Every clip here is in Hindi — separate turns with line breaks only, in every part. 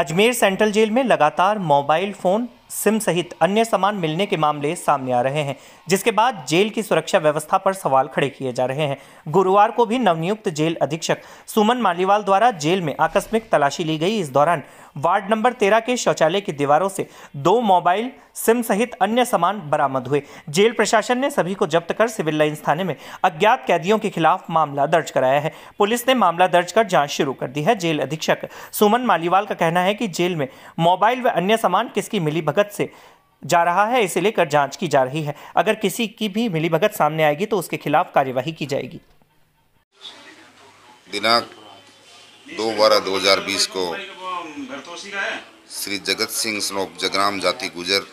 अजमेर सेंट्रल जेल में लगातार मोबाइल फ़ोन सिम सहित अन्य सामान मिलने के मामले सामने आ रहे हैं, जिसके बाद जेल की सुरक्षा व्यवस्था पर सवाल खड़े किए जा रहे हैं। गुरुवार को भी नवनियुक्त जेल अधीक्षक सुमन मालीवाल द्वारा जेल में आकस्मिक तलाशी ली गई। इस दौरान वार्ड नंबर तेरह के शौचालय की दीवारों से दो मोबाइल, सिम सहित अन्य सामान बरामद हुए। जेल प्रशासन ने सभी को जब्त कर सिविल लाइन्स थाने में अज्ञात कैदियों के खिलाफ मामला दर्ज कराया है। पुलिस ने मामला दर्ज कर जाँच शुरू कर दी है। जेल अधीक्षक सुमन मालीवाल का कहना है कि जेल में मोबाइल व अन्य सामान किसकी मिली भगत से जा रहा है, इसे लेकर जाँच की जा रही है। अगर किसी की भी मिली भगत सामने आएगी तो उसके खिलाफ कार्यवाही की जाएगी।
दिनांक दो बारह दो हज़ार बीस को श्री जगत सिंह स्नोप जगराम जाति गुजर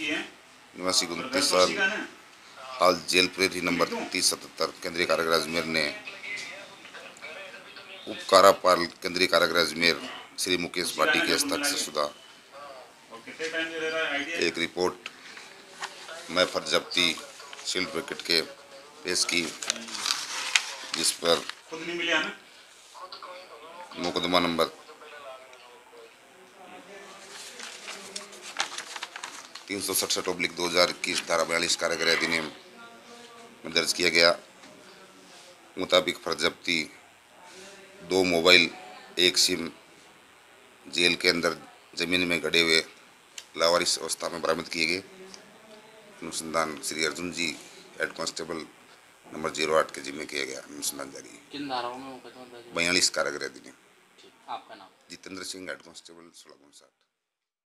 निवासी उनतीस साल, हाल जेल प्रेरी नंबर तीस सतहत्तर, केंद्रीय कारागृह अजमेर ने उप कारापाल केंद्रीय कारागृह अजमेर, श्री मुकेश भाटी के हस्ताक्षर शुदा एक रिपोर्ट मैं फ़र्ज़ जब्ती शील्ड ब्रैकेट के पेश की जिस पर मुकदमा नंबर तीन सौ सड़सठ ओब्लिक दो हज़ार इक्कीस धारा बयालीस कारागृह अधिनियम में दर्ज किया गया। मुताबिक फर्जब्ती दो मोबाइल एक सिम जेल के अंदर ज़मीन में गड़े हुए लावारिस अवस्था में बरामद किए गए। अनुसंधान Shri Arjun ji head constable number zero आठ के जिम्मे किया गया अनुसंधान जारी
किन धाराओं में मुकदमा दर्ज है?
बयालीस कारागृह अधिनियम
आपका नाम?
जितेंद्र सिंह हेड कांस्टेबल सोलह साठ